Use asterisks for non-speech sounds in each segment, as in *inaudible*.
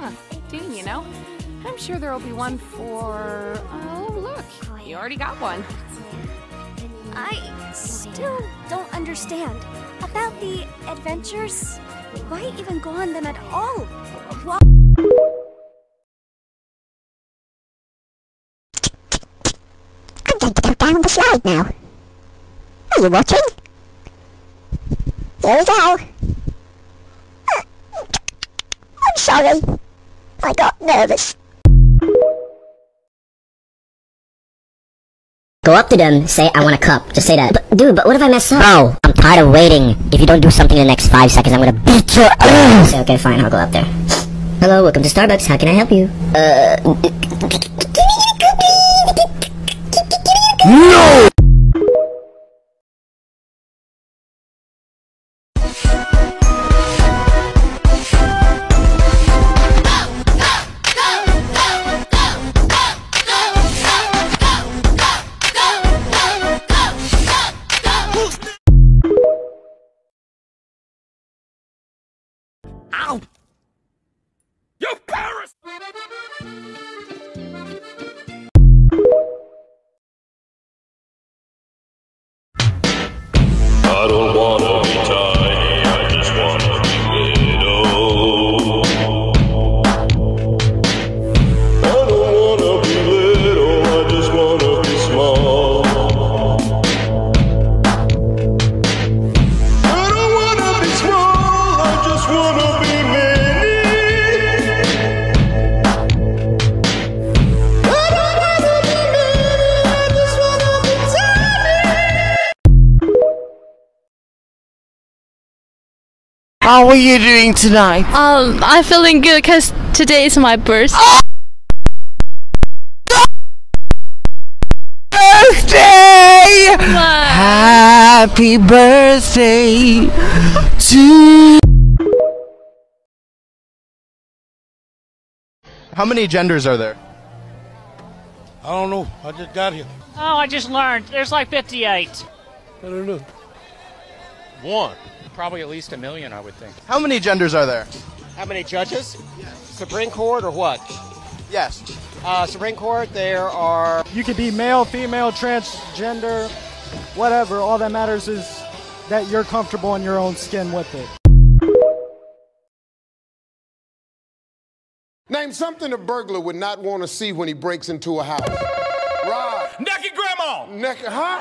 Huh, Dean, you know, I'm sure there'll be one for. Oh, look, you already got one. I still don't understand. About the adventures? Why even go on them at all? Why? I'm going to go down the slide now. Are you watching? There we go. *laughs* I'm sorry. I got nervous. Go up to them, say, I want a cup. Just say that. But, dude, but what if I mess up? Bro, I'm tired of waiting. If you don't do something in the next five seconds, I'm gonna beat your ass. Say, okay, fine, I'll go up there. Hello, welcome to Starbucks. How can I help you? Uh... *laughs* No! How are you doing tonight? Um, I'm feeling good because today is my birthday. Birthday! Happy birthday to. How many genders are there? I don't know. I just got here. Oh, I just learned. There's like 58. I don't know. One. Probably at least a million, I would think. How many genders are there? How many judges? Yes. Supreme Court or what? Yes. Uh, Supreme Court, there are. You could be male, female, transgender, whatever. All that matters is that you're comfortable in your own skin with it. Name something a burglar would not want to see when he breaks into a house. Right. Naked grandma! Naked, huh?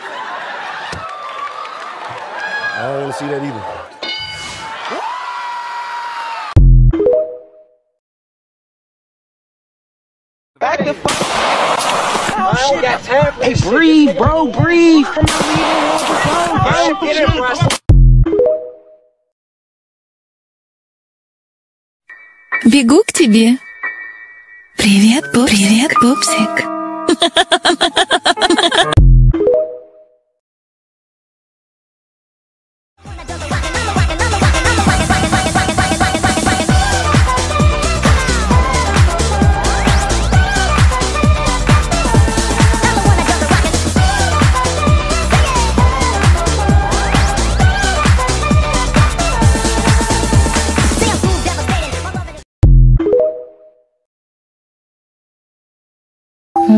I don't want to see that either. shit. Hey, breathe, bro, breathe. Come on, leave it alone, bro. Бегу к тебе. Привет, Боб. Привет, Бобсик.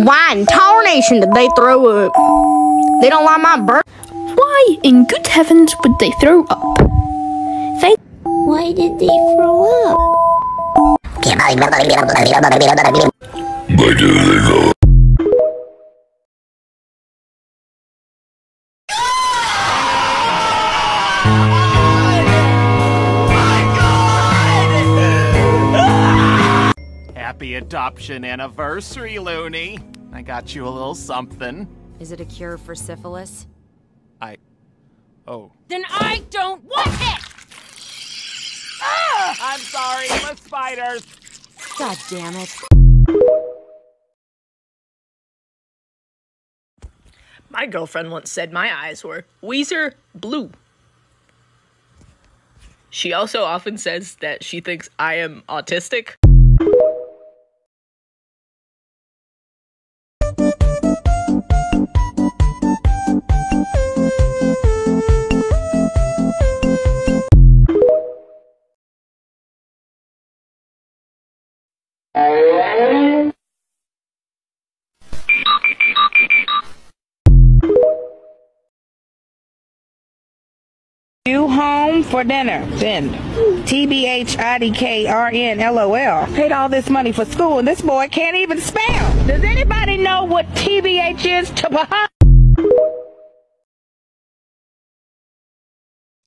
Why in tarnation did they throw up? They don't like my birth. Why in good heavens would they throw up? They. Why did they throw up? Where do they go? Happy adoption anniversary, Looney. I got you a little something. Is it a cure for syphilis? I. Oh. Then I don't want it! Ah! I'm sorry, the spiders. God damn it. My girlfriend once said my eyes were Weezer blue. She also often says that she thinks I am autistic. You home for dinner? Send. T-B-H-I-D-K-R-N-L-O-L. Paid all this money for school and this boy can't even spell. Does anybody know what TBH is to Baha?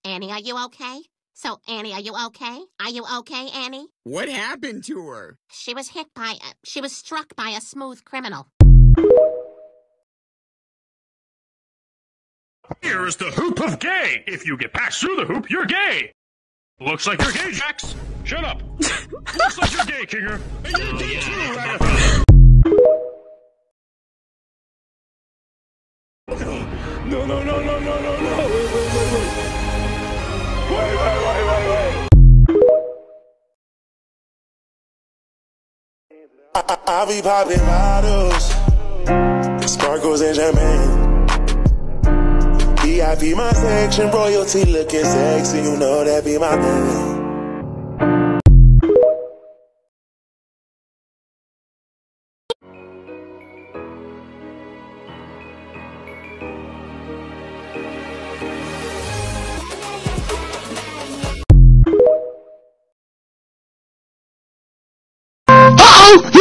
Annie, are you okay? So, Annie, are you okay? Are you okay, Annie? What happened to her? She was hit by a, she was struck by a smooth criminal. Here is the hoop of gay. If you get passed through the hoop, you're gay. Looks like you're gay, Jax. Shut up. *laughs* Looks like you're gay, Kinger. Oh, and you're gay too, Ragatha. No, no, no, no, no, no, no. Wait, wait, wait, wait. Wait, wait, wait, wait, wait. I, I be popping bottles, sparkles and champagne. VIP my section, royalty looking sexy, you know that be my thing.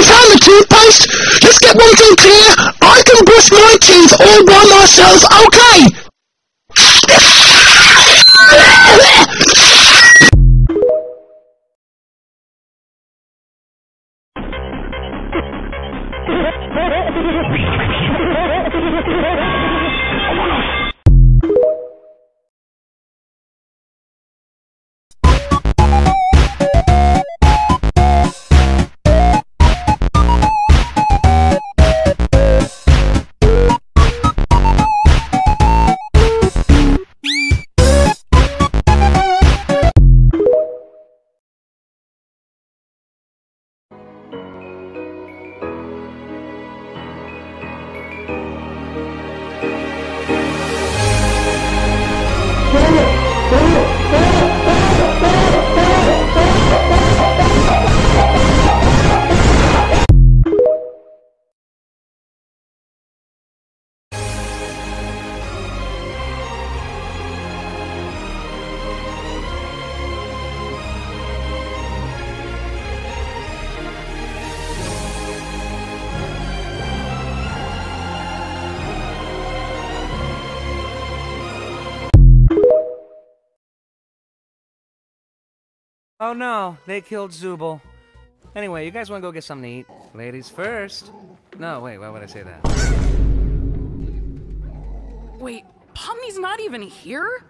Found the toothpaste? Let's get one thing clear. I can brush my teeth all by myself, okay? Oh Oh, no, they killed Zooble. Anyway, you guys want to go get something to eat? Ladies first. No, wait, why would I say that? Wait, Pomni's not even here?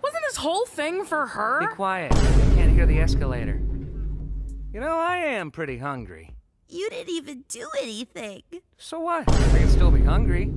Wasn't this whole thing for her? Be quiet. I can't hear the escalator. You know, I am pretty hungry. You didn't even do anything. So what? I can still be hungry.